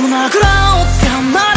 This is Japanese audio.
胸ぐらを掴ま